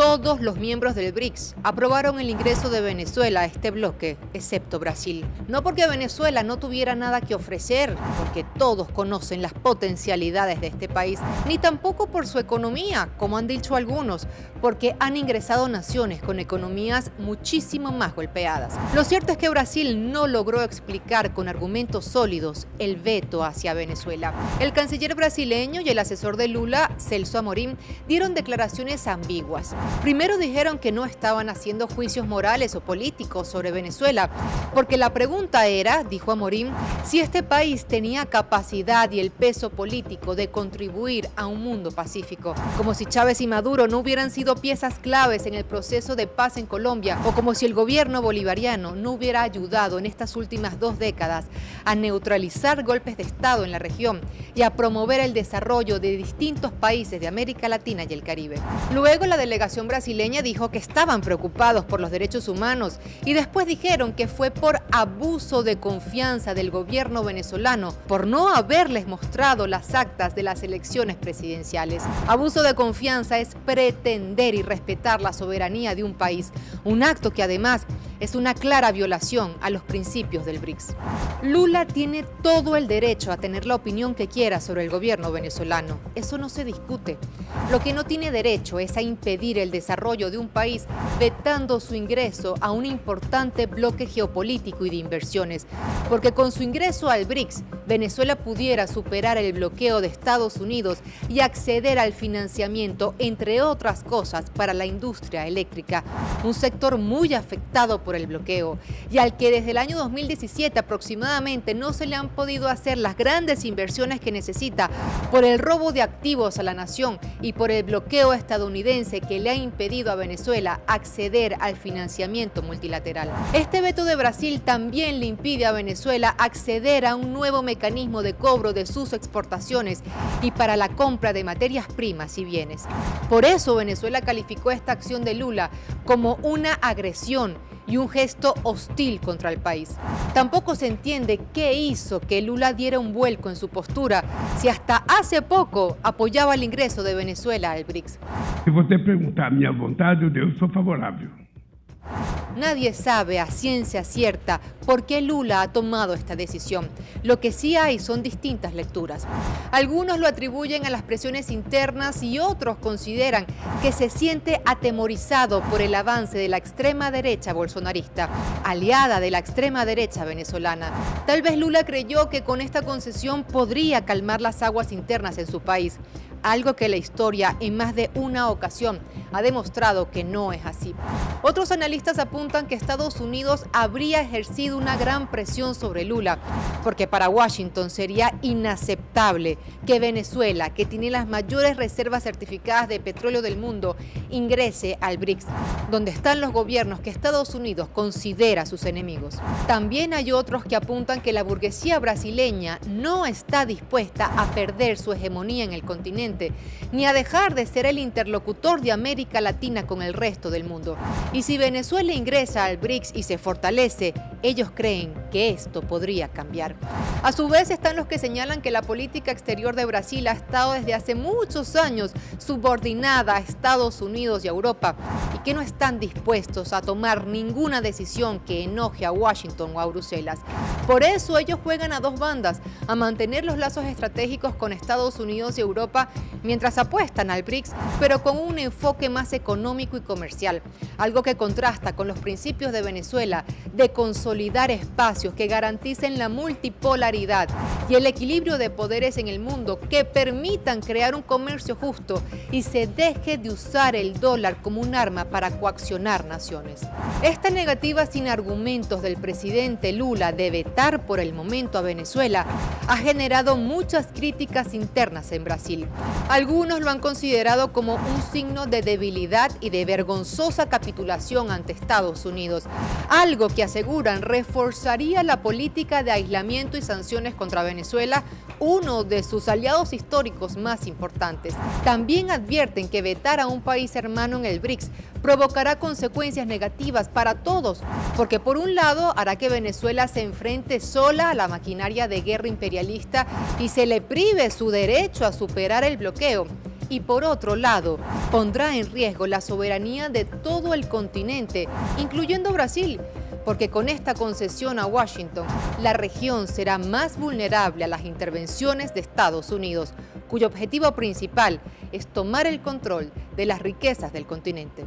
Todos los miembros del BRICS aprobaron el ingreso de Venezuela a este bloque, excepto Brasil. No porque Venezuela no tuviera nada que ofrecer, porque todos conocen las potencialidades de este país, ni tampoco por su economía, como han dicho algunos, porque han ingresado naciones con economías muchísimo más golpeadas. Lo cierto es que Brasil no logró explicar con argumentos sólidos el veto hacia Venezuela. El canciller brasileño y el asesor de Lula, Celso Amorim, dieron declaraciones ambiguas. Primero dijeron que no estaban haciendo juicios morales o políticos sobre Venezuela, porque la pregunta era, dijo Amorim, si este país tenía capacidad y el peso político de contribuir a un mundo pacífico, como si Chávez y Maduro no hubieran sido piezas claves en el proceso de paz en Colombia, o como si el gobierno bolivariano no hubiera ayudado en estas últimas dos décadas a neutralizar golpes de Estado en la región y a promover el desarrollo de distintos países de América Latina y el Caribe. Luego la delegación brasileña dijo que estaban preocupados por los derechos humanos y después dijeron que fue por abuso de confianza del gobierno venezolano por no haberles mostrado las actas de las elecciones presidenciales. Abuso de confianza es pretender y respetar la soberanía de un país, un acto que además es una clara violación a los principios del BRICS. Lula tiene todo el derecho a tener la opinión que quiera sobre el gobierno venezolano. Eso no se discute. Lo que no tiene derecho es a impedir el desarrollo de un país vetando su ingreso a un importante bloque geopolítico y de inversiones. Porque con su ingreso al BRICS, Venezuela pudiera superar el bloqueo de Estados Unidos y acceder al financiamiento, entre otras cosas, para la industria eléctrica, un sector muy afectado por el bloqueo y al que desde el año 2017 aproximadamente no se le han podido hacer las grandes inversiones que necesita por el robo de activos a la nación y por el bloqueo estadounidense que le ha impedido a Venezuela acceder al financiamiento multilateral. Este veto de Brasil también le impide a Venezuela acceder a un nuevo mecanismo de cobro de sus exportaciones y para la compra de materias primas y bienes. Por eso Venezuela calificó esta acción de Lula como una agresión y un gesto hostil contra el país. Tampoco se entiende qué hizo que Lula diera un vuelco en su postura si hasta hace poco apoyaba el ingreso de Venezuela al BRICS. Si usted pregunta mi voluntad, yo soy favorable. Nadie sabe a ciencia cierta por qué Lula ha tomado esta decisión. Lo que sí hay son distintas lecturas. Algunos lo atribuyen a las presiones internas y otros consideran que se siente atemorizado por el avance de la extrema derecha bolsonarista, aliada de la extrema derecha venezolana. Tal vez Lula creyó que con esta concesión podría calmar las aguas internas en su país algo que la historia en más de una ocasión ha demostrado que no es así. Otros analistas apuntan que Estados Unidos habría ejercido una gran presión sobre Lula, porque para Washington sería inaceptable que Venezuela, que tiene las mayores reservas certificadas de petróleo del mundo, ingrese al BRICS, donde están los gobiernos que Estados Unidos considera sus enemigos. También hay otros que apuntan que la burguesía brasileña no está dispuesta a perder su hegemonía en el continente ni a dejar de ser el interlocutor de América Latina con el resto del mundo. Y si Venezuela ingresa al BRICS y se fortalece, ellos creen que esto podría cambiar. A su vez están los que señalan que la política exterior de Brasil ha estado desde hace muchos años subordinada a Estados Unidos y a Europa y que no están dispuestos a tomar ninguna decisión que enoje a Washington o a Bruselas. Por eso ellos juegan a dos bandas, a mantener los lazos estratégicos con Estados Unidos y Europa mientras apuestan al BRICS, pero con un enfoque más económico y comercial, algo que contrasta con los principios de Venezuela de consolidar espacios que garanticen la multipolaridad y el equilibrio de poderes en el mundo que permitan crear un comercio justo y se deje de usar el dólar como un arma para coaccionar naciones. Esta negativa sin argumentos del presidente Lula de vetar por el momento a Venezuela ha generado muchas críticas internas en Brasil. Algunos lo han considerado como un signo de debilidad y de vergonzosa capitulación ante Estados Unidos, algo que aseguran reforzaría la política de aislamiento y sanciones contra Venezuela, uno de sus aliados históricos más importantes. También advierten que vetar a un país hermano en el BRICS provocará consecuencias negativas para todos, porque por un lado hará que Venezuela se enfrente sola a la maquinaria de guerra imperialista y se le prive su derecho a superar el bloqueo y por otro lado, pondrá en riesgo la soberanía de todo el continente, incluyendo Brasil, porque con esta concesión a Washington, la región será más vulnerable a las intervenciones de Estados Unidos, cuyo objetivo principal es tomar el control de las riquezas del continente.